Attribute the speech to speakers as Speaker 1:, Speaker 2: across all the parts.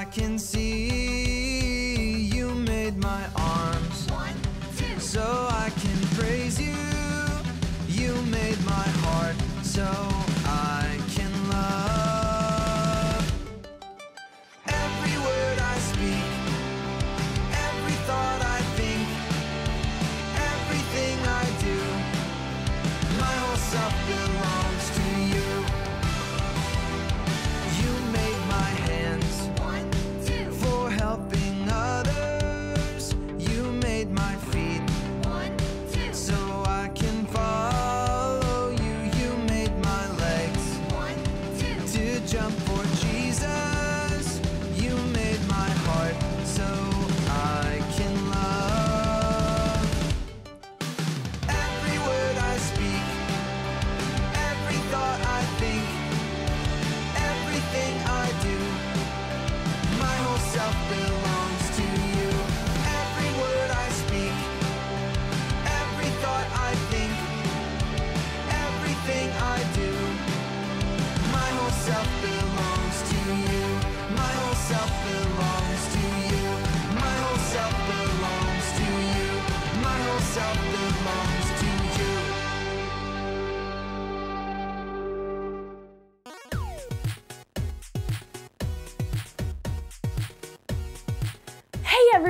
Speaker 1: I can see.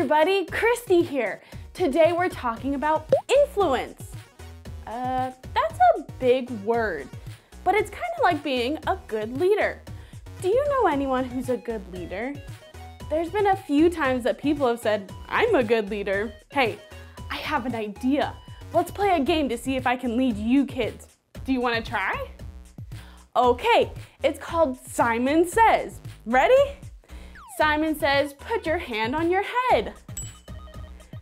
Speaker 2: Everybody, Christy here. Today we're talking about influence. Uh, that's a big word, but it's kind of like being a good leader. Do you know anyone who's a good leader? There's been a few times that people have said, I'm a good leader. Hey, I have an idea. Let's play a game to see if I can lead you kids. Do you want to try? Okay, it's called Simon Says. Ready? Simon says, put your hand on your head.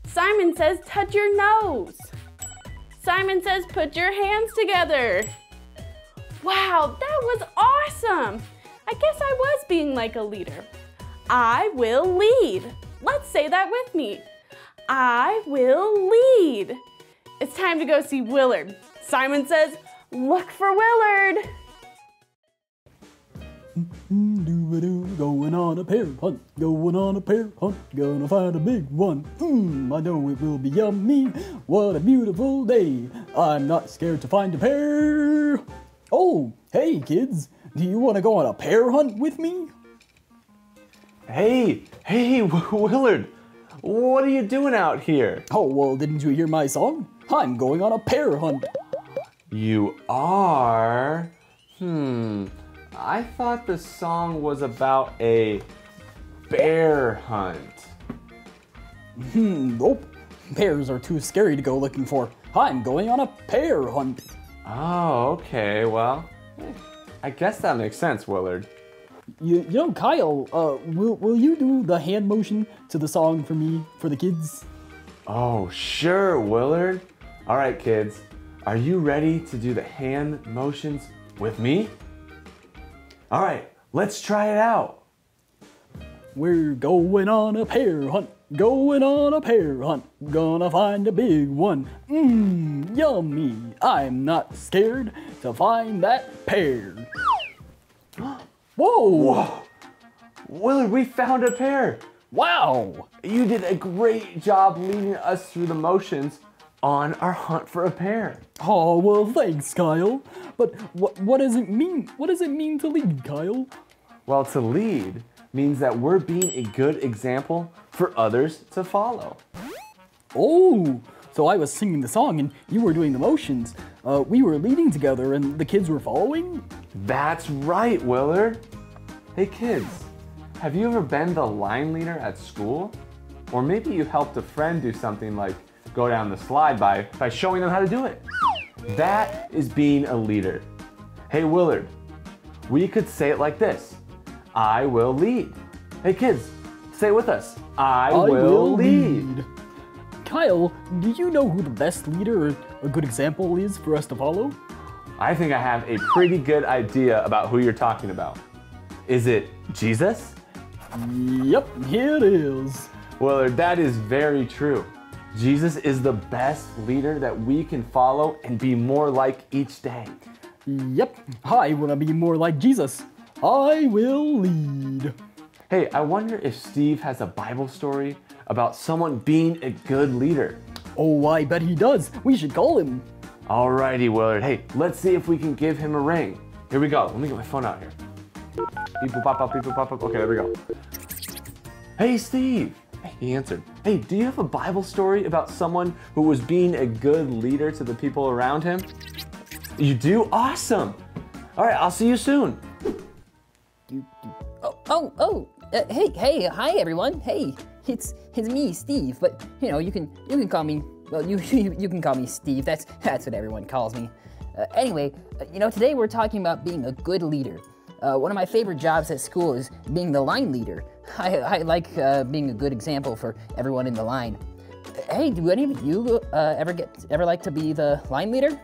Speaker 2: Simon says, touch your nose. Simon says, put your hands together. Wow, that was awesome. I guess I was being like a leader. I will lead. Let's say that with me. I will lead. It's time to go see Willard. Simon says, look for Willard.
Speaker 3: Going on a pear hunt, going on a pear hunt, gonna find a big one. Mmm, I know it will be yummy. What a beautiful day. I'm not scared to find a pear. Oh, hey kids, do you want to go on a pear hunt with me?
Speaker 4: Hey, hey, Willard, what are you doing out here?
Speaker 3: Oh, well, didn't you hear my song? I'm going on a pear hunt.
Speaker 4: You are? I thought the song was about a bear hunt.
Speaker 3: Hmm, nope. Pears are too scary to go looking for. I'm going on a bear hunt.
Speaker 4: Oh, okay, well, I guess that makes sense, Willard.
Speaker 3: You, you know, Kyle, uh, will, will you do the hand motion to the song for me, for the kids?
Speaker 4: Oh, sure, Willard. All right, kids, are you ready to do the hand motions with me? All right, let's try it out.
Speaker 3: We're going on a pear hunt, going on a pear hunt, gonna find a big one. Mmm, yummy. I'm not scared to find that pear. Whoa!
Speaker 4: Whoa, Willard, we found a pear.
Speaker 3: Wow!
Speaker 4: You did a great job leading us through the motions on our hunt for a pear.
Speaker 3: Oh, well, thanks, Kyle. But what, what does it mean? What does it mean to lead, Kyle?
Speaker 4: Well, to lead means that we're being a good example for others to follow.
Speaker 3: Oh, so I was singing the song and you were doing the motions. Uh, we were leading together and the kids were following?
Speaker 4: That's right, Willard. Hey, kids, have you ever been the line leader at school? Or maybe you helped a friend do something like go down the slide by, by showing them how to do it. That is being a leader. Hey, Willard, we could say it like this I will lead. Hey, kids, say it with us. I, will, lead.
Speaker 3: Kyle, do you know who the best leader or a good example is for us to follow?
Speaker 4: I think I have a pretty good idea about who you're talking about. Is it Jesus?
Speaker 3: Yep, here it is.
Speaker 4: Willard, that is very true. Jesus is the best leader that we can follow and be more like each day.
Speaker 3: Yep, I want to be more like Jesus. I will lead.
Speaker 4: Hey, I wonder if Steve has a Bible story about someone being a good leader.
Speaker 3: Oh, I bet he does. We should call him.
Speaker 4: Alrighty, Willard. Hey, let's see if we can give him a ring. Here we go. Let me get my phone out here. Beep boop pop up, beep boop pop up. Okay, there we go. Hey, Steve. He answered. Hey, do you have a Bible story about someone who was being a good leader to the people around him? You do? Awesome. All right, I'll see you soon.
Speaker 5: Oh, oh, oh, uh, hey, hey, hi everyone. Hey, it's it's me, Steve. But you know, you can you can call me. Well, you you, you can call me Steve. That's that's what everyone calls me. Uh, anyway, uh, you know, today we're talking about being a good leader. Uh, one of my favorite jobs at school is being the line leader. I, I like uh, being a good example for everyone in the line. Hey, do any of you uh, ever get ever like to be the line leader?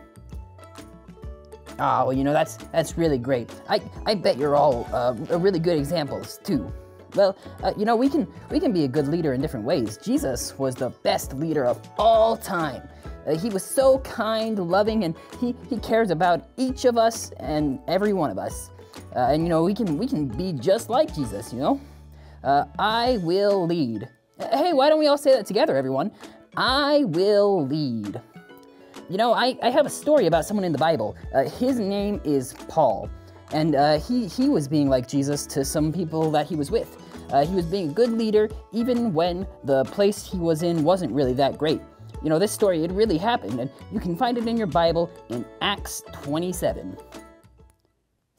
Speaker 5: Ah, well, you know that's that's really great. I I bet you're all uh, really good examples too. Well, uh, you know we can we can be a good leader in different ways. Jesus was the best leader of all time. Uh, he was so kind, loving, and he he cares about each of us and every one of us. Uh, and you know we can we can be just like Jesus. You know, uh, I will lead. Uh, Hey, why don't we all say that together, everyone? I will lead. You know, I, I have a story about someone in the Bible. Uh, his name is Paul. And uh, he, he was being like Jesus to some people that he was with. Uh, he was being a good leader even when the place he was in wasn't really that great. You know, this story, it really happened, and you can find it in your Bible in Acts 27.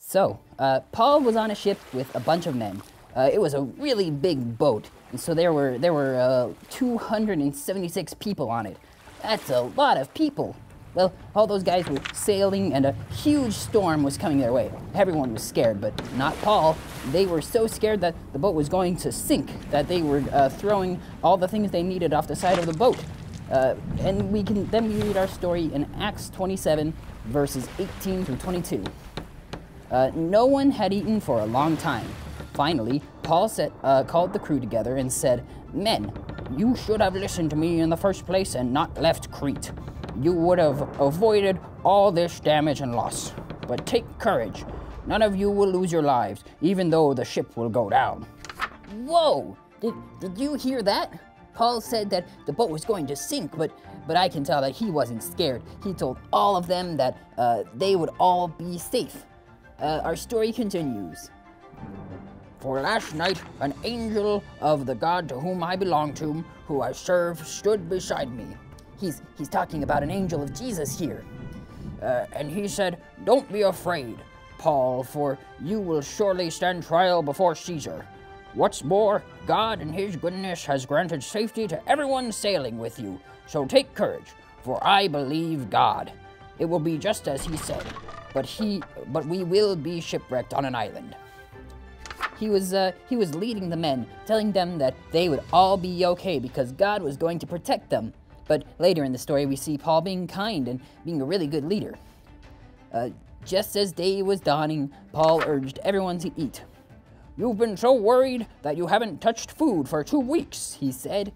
Speaker 5: So, uh, Paul was on a ship with a bunch of men. Uh, it was a really big boat, and so there were there were uh, 276 people on it. That's a lot of people. Well, all those guys were sailing, and a huge storm was coming their way. Everyone was scared, but not Paul. They were so scared that the boat was going to sink that they were uh, throwing all the things they needed off the side of the boat. Uh, and we can then we read our story in Acts 27, verses 18 through 22. Uh, no one had eaten for a long time. Finally, Paul set, uh, called the crew together and said, Men, you should have listened to me in the first place and not left Crete. You would have avoided all this damage and loss. But take courage. None of you will lose your lives, even though the ship will go down. Whoa! Did, did you hear that? Paul said that the boat was going to sink, but, but I can tell that he wasn't scared. He told all of them that uh, they would all be safe. Uh, our story continues. For last night, an angel of the God to whom I belong to, who I serve, stood beside me. He's, he's talking about an angel of Jesus here. Uh, and he said, Don't be afraid, Paul, for you will surely stand trial before Caesar. What's more, God in his goodness has granted safety to everyone sailing with you. So take courage, for I believe God. It will be just as he said, but he but we will be shipwrecked on an island. He was uh, he was leading the men, telling them that they would all be okay because God was going to protect them. But later in the story, we see Paul being kind and being a really good leader. Uh, just as day was dawning, Paul urged everyone to eat. You've been so worried that you haven't touched food for two weeks, he said.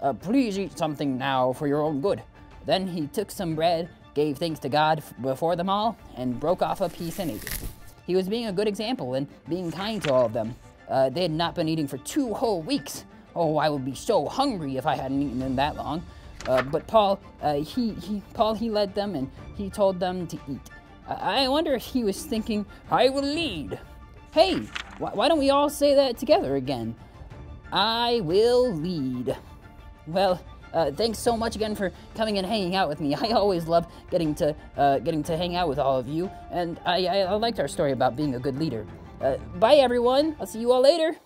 Speaker 5: Uh, please eat something now for your own good. Then he took some bread, gave thanks to God before them all, and broke off a piece and ate it. He was being a good example and being kind to all of them. Uh, they had not been eating for two whole weeks. Oh, I would be so hungry if I hadn't eaten in that long. Uh, but Paul, uh, he, he, Paul, he led them and he told them to eat. I wonder if he was thinking, I will lead. Hey, wh- why don't we all say that together again? I will lead. Well, uh, thanks so much again for coming and hanging out with me. I always love getting to uh, getting to hang out with all of you, and I, I, I liked our story about being a good leader. Uh, bye, everyone. I'll see you all later.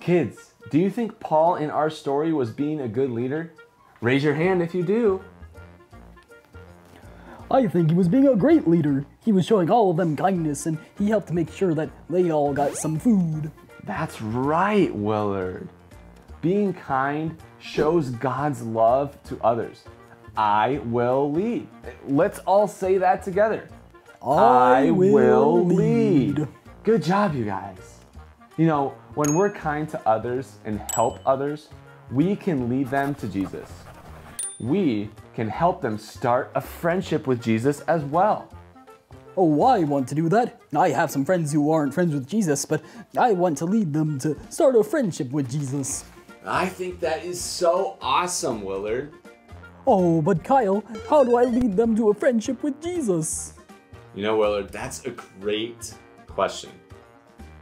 Speaker 4: Kids, do you think Paul in our story was being a good leader? Raise your hand if you do.
Speaker 3: I think he was being a great leader. He was showing all of them kindness and he helped make sure that they all got some food.
Speaker 4: That's right, Willard. Being kind shows God's love to others. I will lead. Let's all say that together.
Speaker 3: I will lead.
Speaker 4: Good job, you guys. You know, when we're kind to others and help others, we can lead them to Jesus. We can help them start a friendship with Jesus as well.
Speaker 3: Oh, I want to do that. I have some friends who aren't friends with Jesus, but I want to lead them to start a friendship with Jesus.
Speaker 4: I think that is so awesome, Willard.
Speaker 3: Oh, but Kyle, how do I lead them to a friendship with Jesus?
Speaker 4: You know, Willard, that's a great question.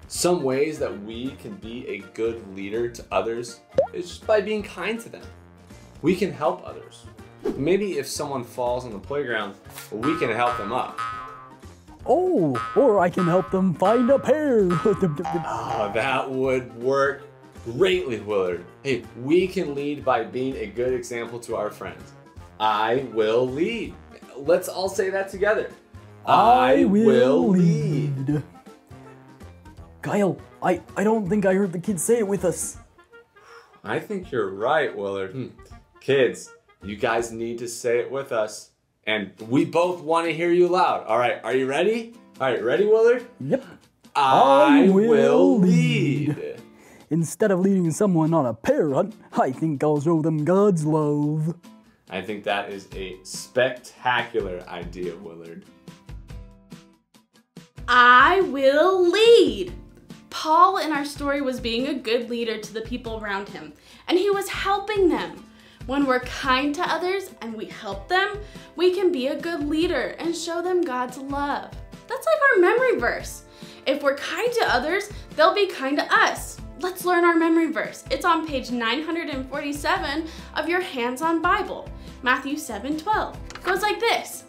Speaker 4: Some ways that we can be a good leader to others is just by being kind to them. We can help others. Maybe if someone falls on the playground, we can help them up.
Speaker 3: Oh, or I can help them find a pear.
Speaker 4: Oh, that would work greatly, Willard. Hey, we can lead by being a good example to our friends. I will lead. Let's all say that together. I will lead.
Speaker 3: Kyle, I, I don't think I heard the kids say it with us.
Speaker 4: I think you're right, Willard. Hmm. Kids, you guys need to say it with us. And we both want to hear you loud. All right, are you ready? All right, ready, Willard?
Speaker 3: Yep.
Speaker 4: I,
Speaker 3: I
Speaker 4: will,
Speaker 3: will
Speaker 4: lead.
Speaker 3: lead. Instead of leading someone on a pear hunt, I think I'll show them God's love.
Speaker 4: I think that is a spectacular idea, Willard.
Speaker 2: I will lead. Paul in our story was being a good leader to the people around him, and he was helping them. When we're kind to others and we help them, we can be a good leader and show them God's love. That's like our memory verse. If we're kind to others, they'll be kind to us. Let's learn our memory verse. It's on page 947 of your hands-on Bible, Matthew 7:12. Goes like this: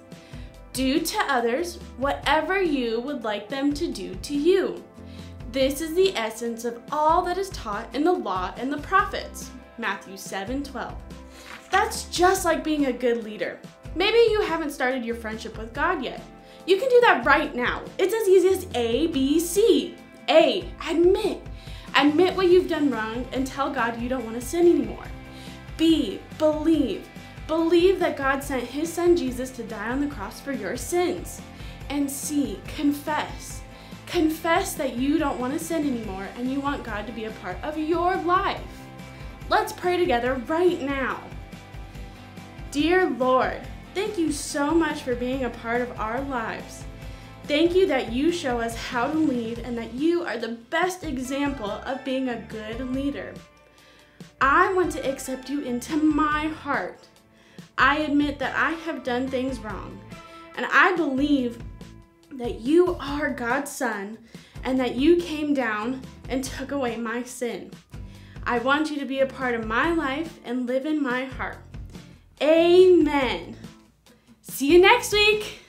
Speaker 2: Do to others whatever you would like them to do to you. This is the essence of all that is taught in the law and the prophets. Matthew 7:12. That's just like being a good leader. Maybe you haven't started your friendship with God yet. You can do that right now. It's as easy as A, B, C. A, admit. Admit what you've done wrong and tell God you don't want to sin anymore. B, believe. Believe that God sent his son Jesus to die on the cross for your sins. And C, confess. Confess that you don't want to sin anymore and you want God to be a part of your life. Let's pray together right now. Dear Lord, thank you so much for being a part of our lives. Thank you that you show us how to lead and that you are the best example of being a good leader. I want to accept you into my heart. I admit that I have done things wrong, and I believe that you are God's Son and that you came down and took away my sin. I want you to be a part of my life and live in my heart. Amen. See you next week.